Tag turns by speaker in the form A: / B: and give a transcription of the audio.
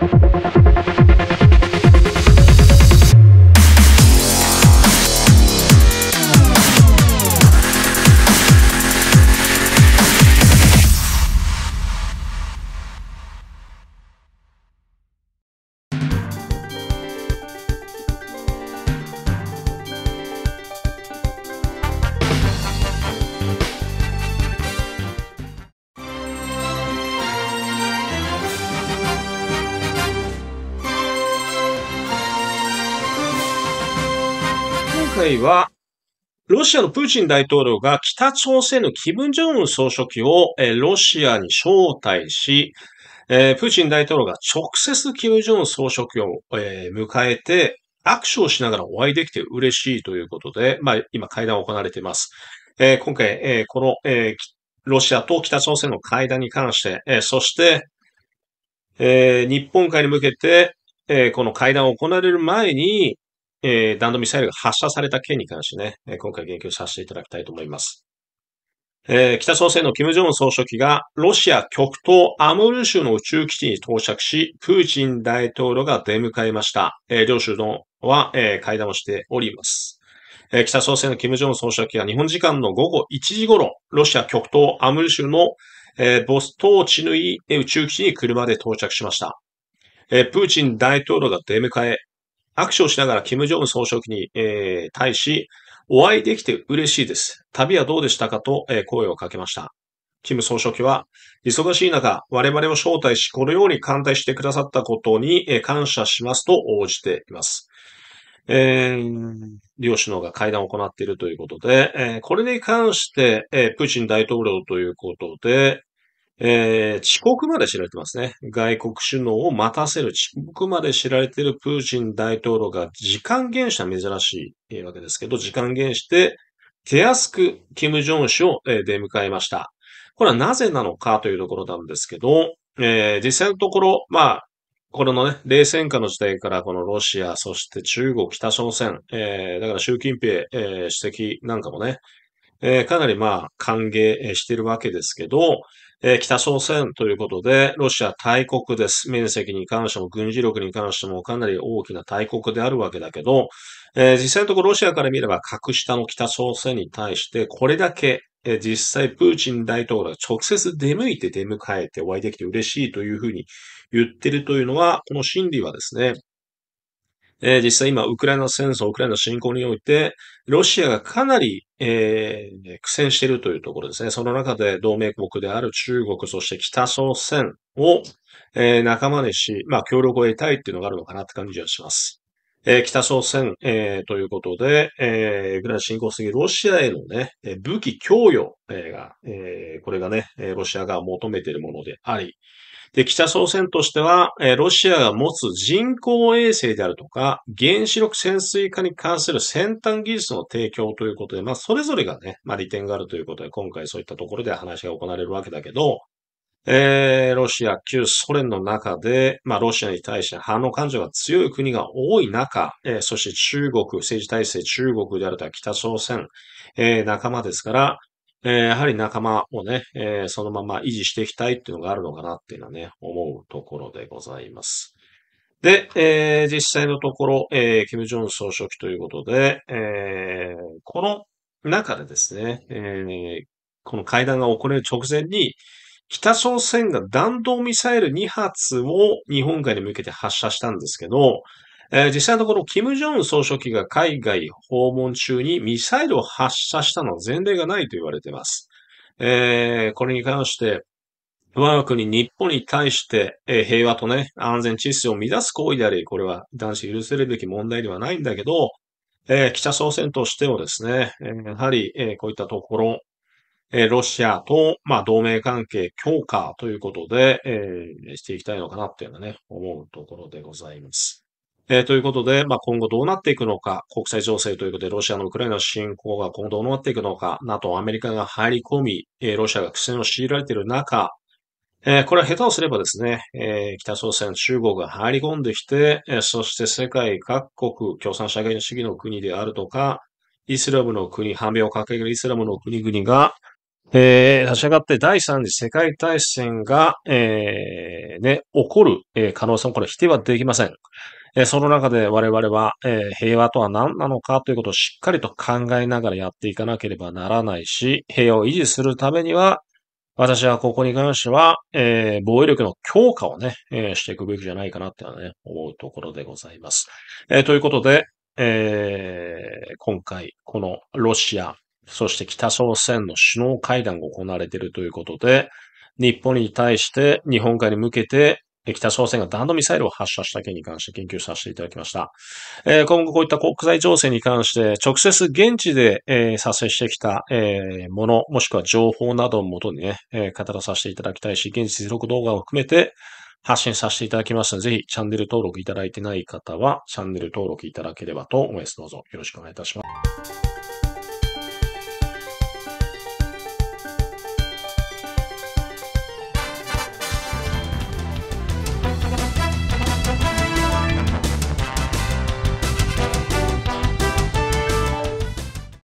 A: Thank. 回は、ロシアのプーチン大統領が北朝鮮のキム・ジョンウン総書記を、えロシアに招待し、えプーチン大統領が直接キム・ジョンウン総書記を、え迎えて握手をしながらお会いできて嬉しいということで、まあ、今会談が行われています。え今回、えこの、えロシアと北朝鮮の会談に関して、えそして、え日本海に向けて、えこの会談を行われる前に、えー弾道ミサイルが発射された件に関してね、今回言及させていただきたいと思います。えー北朝鮮の金正恩総書記がロシア極東アムール州の宇宙基地に到着し、プーチン大統領が出迎えました。えー両首脳は、えー会談をしております。えー北朝鮮の金正恩総書記が日本時間の午後1時頃、ロシア極東アムール州の、えーボストーチヌイ宇宙基地に車で到着しました。えープーチン大統領が出迎え、握手をしながら金正恩総書記に、えー対し、お会いできて嬉しいです。旅はどうでしたかと、えー声をかけました。金総書記は、忙しい中、我々を招待し、このように歓待してくださったことに、えー感謝しますと応じています。えー両首脳が会談を行っているということで、えーこれに関して、えープーチン大統領ということで、えー遅刻まで知られてますね。外国首脳を待たせる遅刻まで知られているプーチン大統領が時間厳守は珍しいわけですけど、時間厳守して、手安く金正恩氏を出迎えました。これはなぜなのかというところなんですけど、えー実際のところ、まあ、これのね、冷戦下の時代からこのロシア、そして中国、北朝鮮、えーだから習近平、えー主席なんかもね、えーかなりまあ歓迎してるわけですけど、えー北朝鮮ということで、ロシア大国です。面積に関しても軍事力に関してもかなり大きな大国であるわけだけど、えー実際のところロシアから見れば格下の北朝鮮に対してこれだけ、えー実際プーチン大統領が直接出向いて出迎えてお会いできて嬉しいというふうに言ってるというのは、この心理はですね、えー実際今、ウクライナ戦争、ウクライナ侵攻において、ロシアがかなり、えー苦戦しているというところですね。その中で同盟国である中国、そして北朝鮮を、えー仲間にし、まあ、協力を得たいっていうのがあるのかなって感じがします。えー北朝鮮、えーということで、えーウクライナ侵攻すぎロシアへのね、え武器供与、えーが、えこれがね、ロシアが求めているものであり、で、北朝鮮としては、えロシアが持つ人工衛星であるとか、原子力潜水艦に関する先端技術の提供ということで、まあ、それぞれがね、まあ、利点があるということで、今回そういったところで話が行われるわけだけど、えーロシア、旧ソ連の中で、まあ、ロシアに対して反応感情が強い国が多い中、えーそして中国、政治体制、中国であるとか北朝鮮、えー仲間ですから、えーやはり仲間をね、えーそのまま維持していきたいっていうのがあるのかなっていうのはね、思うところでございます。で、えー実際のところ、えー、金正恩総書記ということで、えーこの中でですね、えーこの会談が行われる直前に、北朝鮮が弾道ミサイル2発を日本海に向けて発射したんですけど、えー実際のところ、金正恩総書記が海外訪問中にミサイルを発射したのは前例がないと言われています。えーこれに関して、我が国日本に対して、えー平和とね、安全秩序を乱す行為であり、これは断じて許せるべき問題ではないんだけど、えー北朝鮮としてもですね、えーやはり、えーこういったところ、えーロシアと、まあ、同盟関係強化ということで、えーしていきたいのかなっていうのはね、思うところでございます。えーということで、まあ、今後どうなっていくのか、国際情勢ということで、ロシアのウクライナ侵攻が今後どうなっていくのか、NATO、アメリカが入り込み、えーロシアが苦戦を強いられている中、えーこれは下手をすればですね、えー北朝鮮、中国が入り込んできて、えーそして世界各国、共産社会主義の国であるとか、イスラムの国、反米を掲げるイスラムの国々が、えー、立ち上がって第三次世界大戦が、えー、ね、起こる、えー、可能性もこれ否定はできません。え、その中で我々は、え、平和とは何なのかということをしっかりと考えながらやっていかなければならないし、平和を維持するためには、私はここに関しては、えー、防衛力の強化をね、えー、していくべきじゃないかなってはね、思うところでございます。えー、ということで、えー、今回、このロシア、そして北朝鮮の首脳会談が行われているということで、日本に対して日本海に向けて北朝鮮が弾道ミサイルを発射した件に関して研究させていただきました。えー、今後こういった国際情勢に関して直接現地で、えー、撮影してきた、えー、もの、もしくは情報などをもとにね、えー、語らさせていただきたいし、現地実録動画を含めて発信させていただきますので、ぜひチャンネル登録いただいてない方はチャンネル登録いただければと思います。どうぞよろしくお願いいたします。